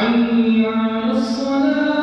حي على الصلاة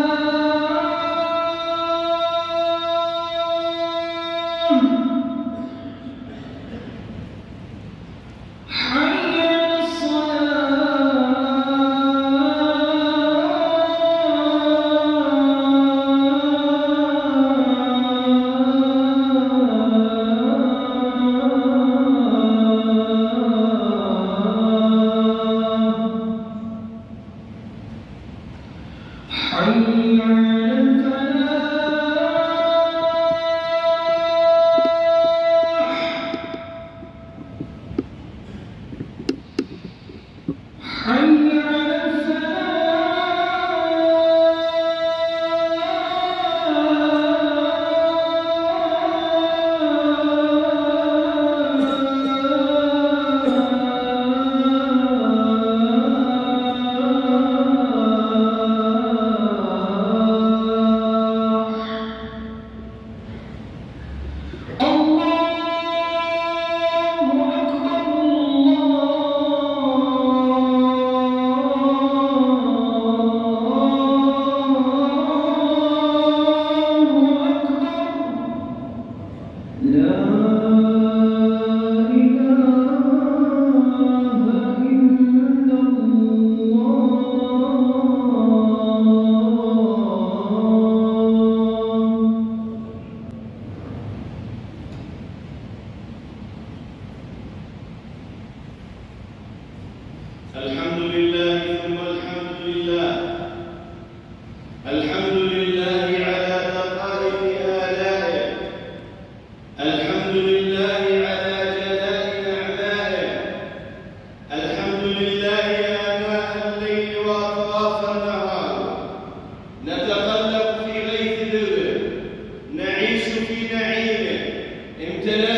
Did it.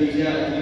التي جاءت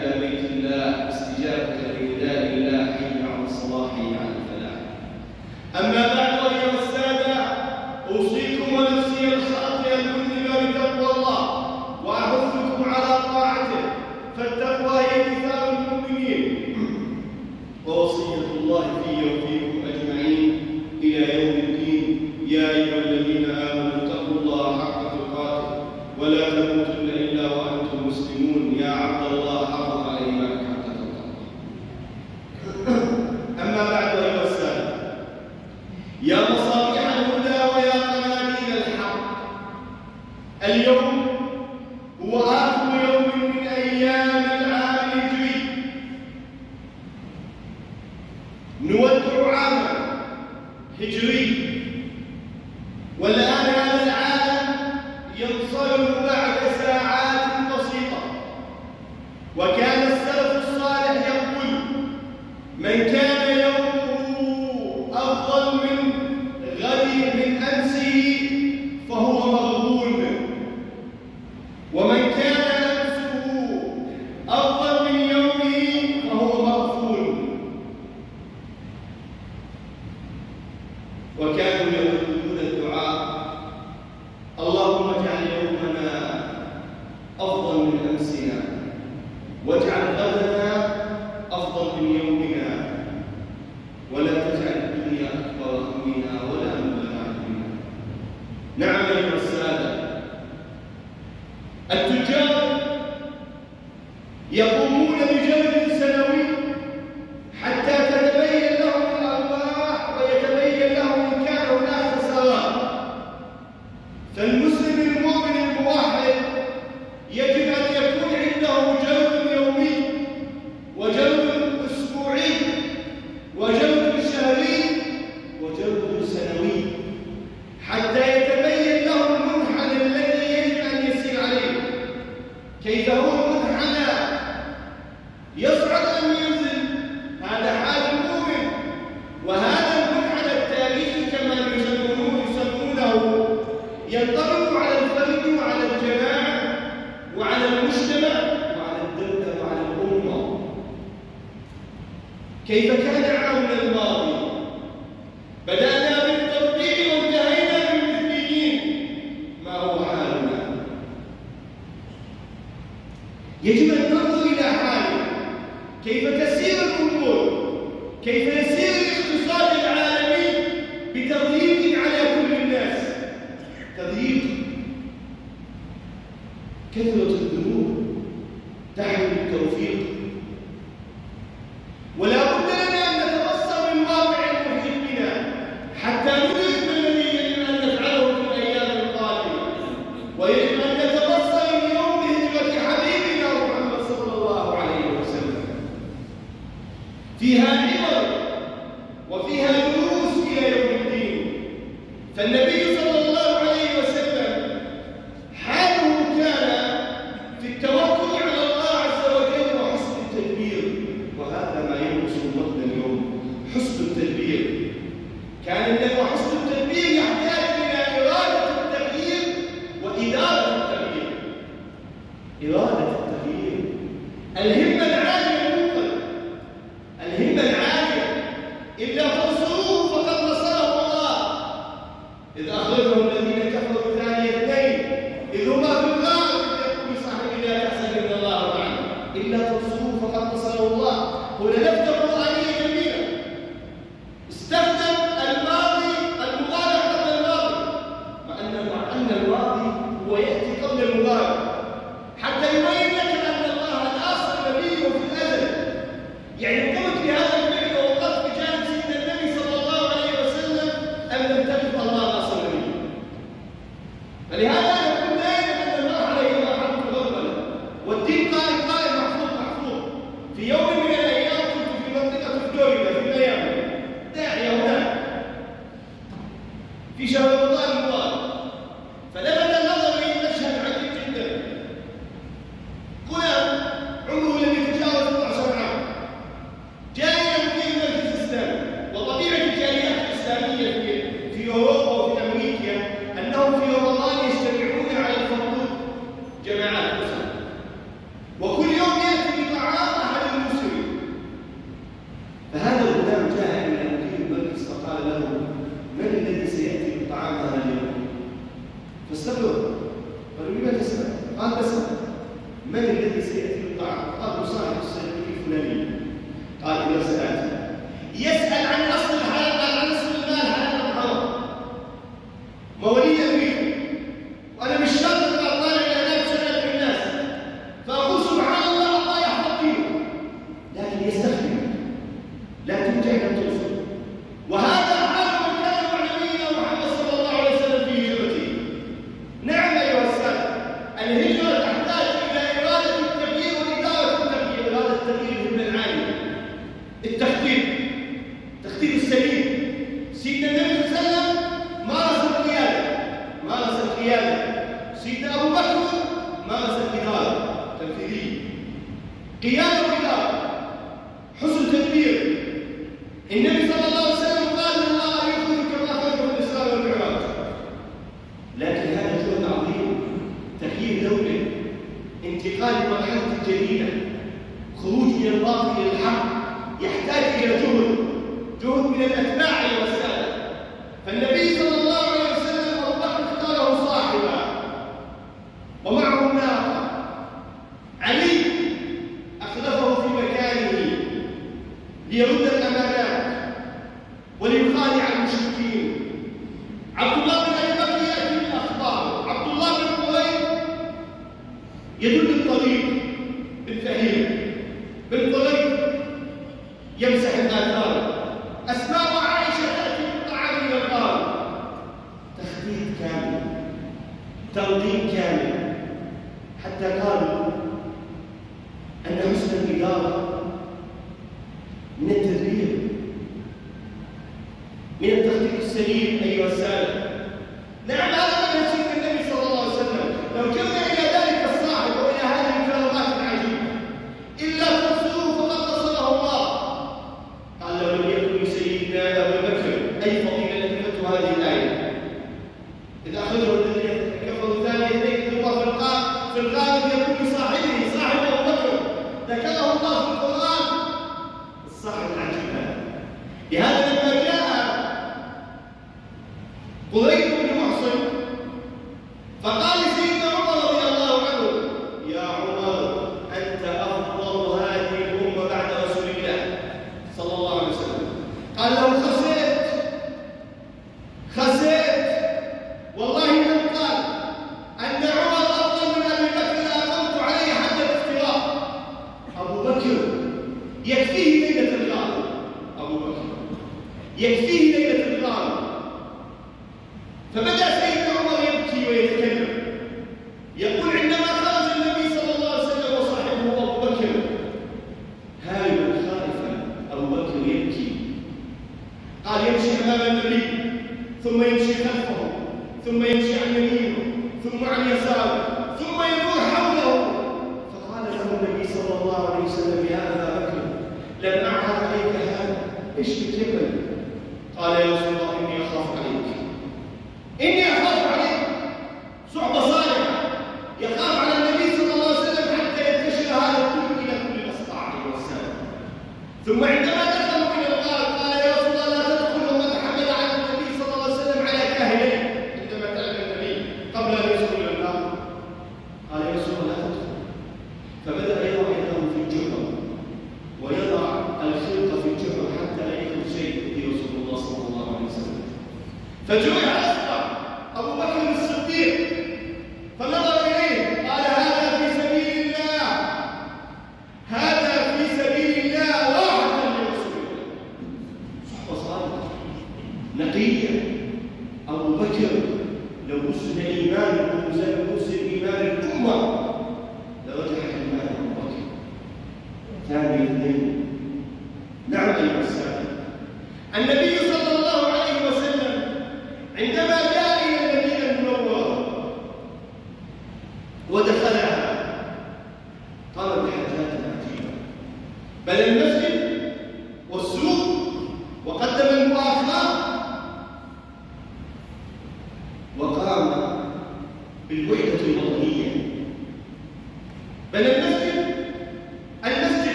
ولو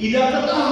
إذا تطهر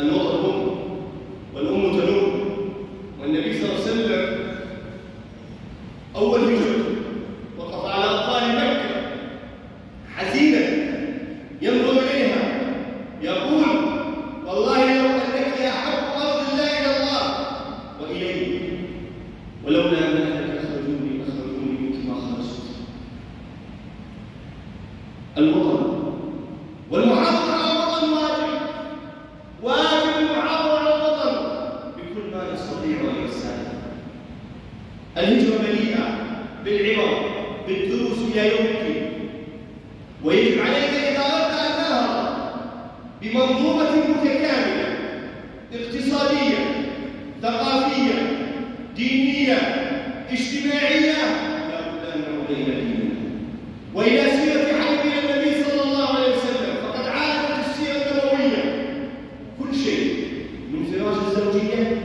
another woman. الزوجية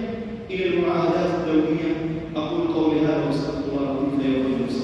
إلى المعاهدات الدولية. أقول قولي هذا وأستغفر الله العظيم فيغفر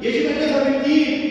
E a gente vai começar a mentir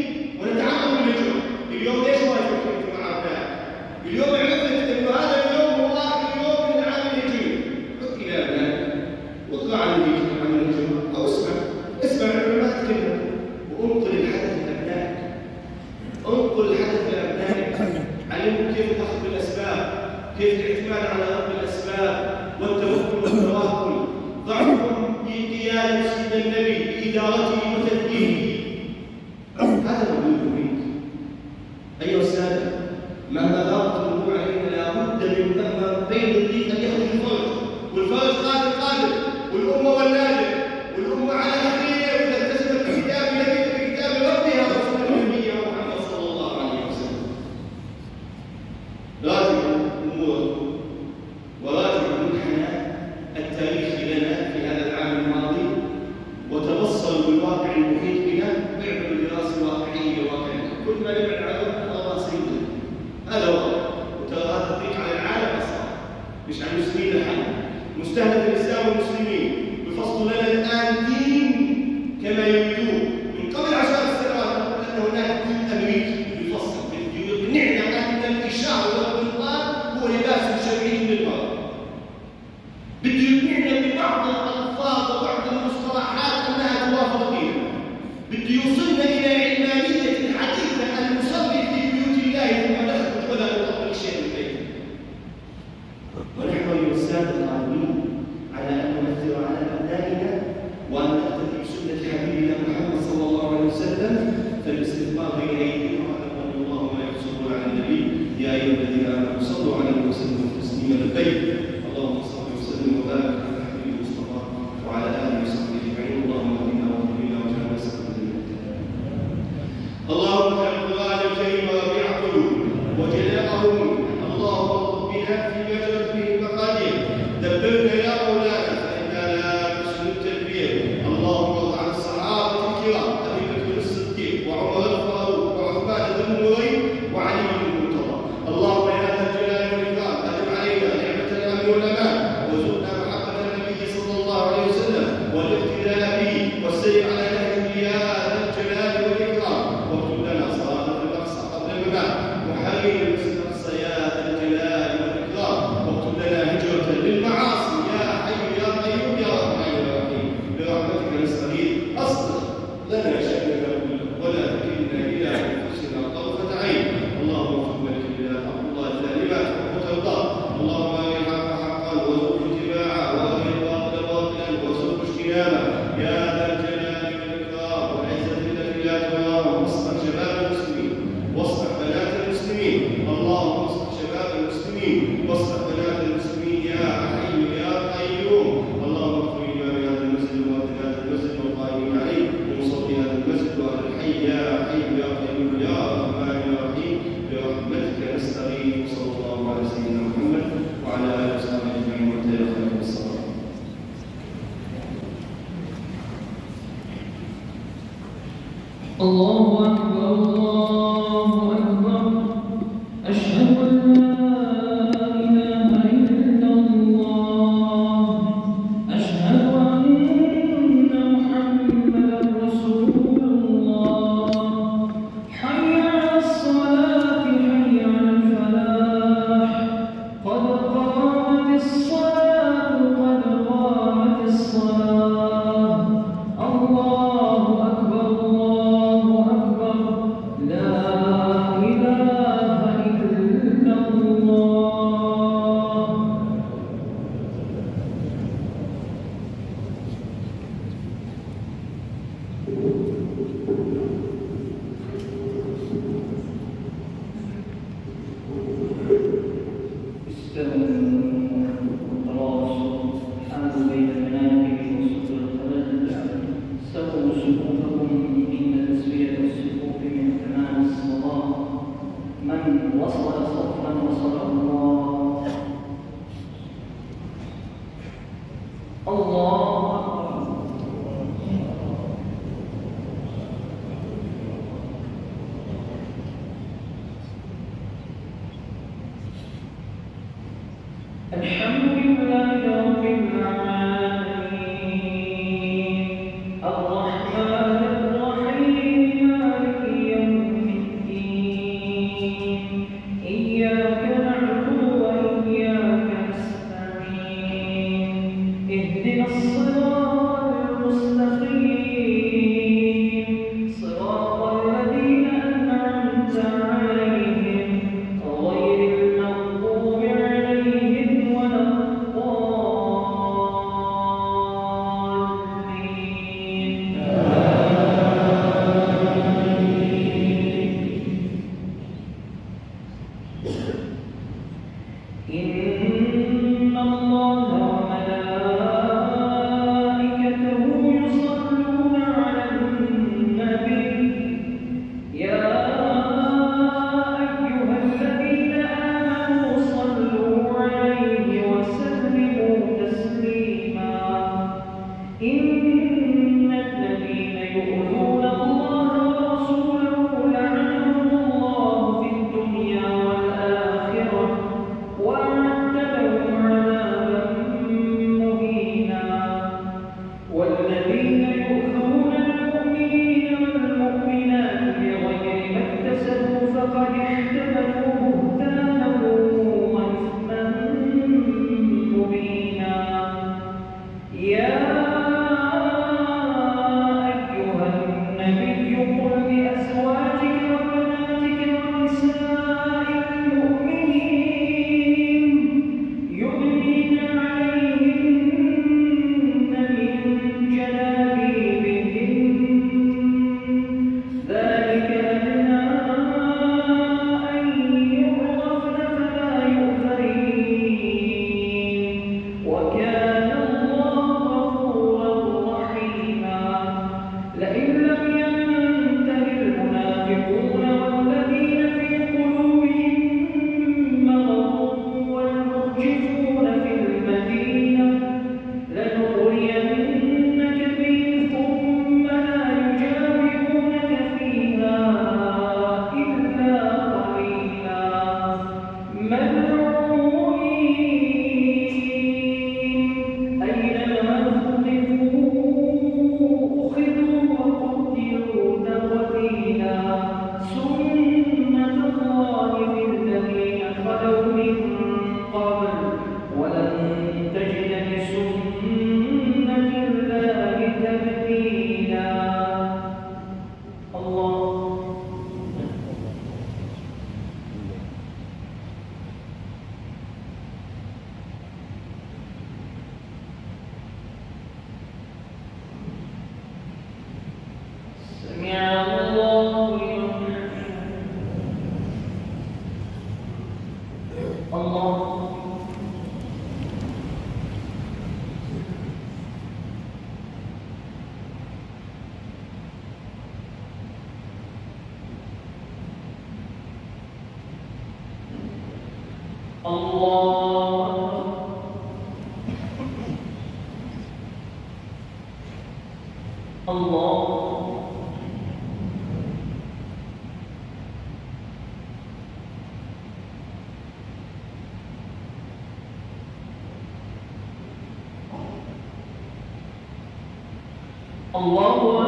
que possa الله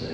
So,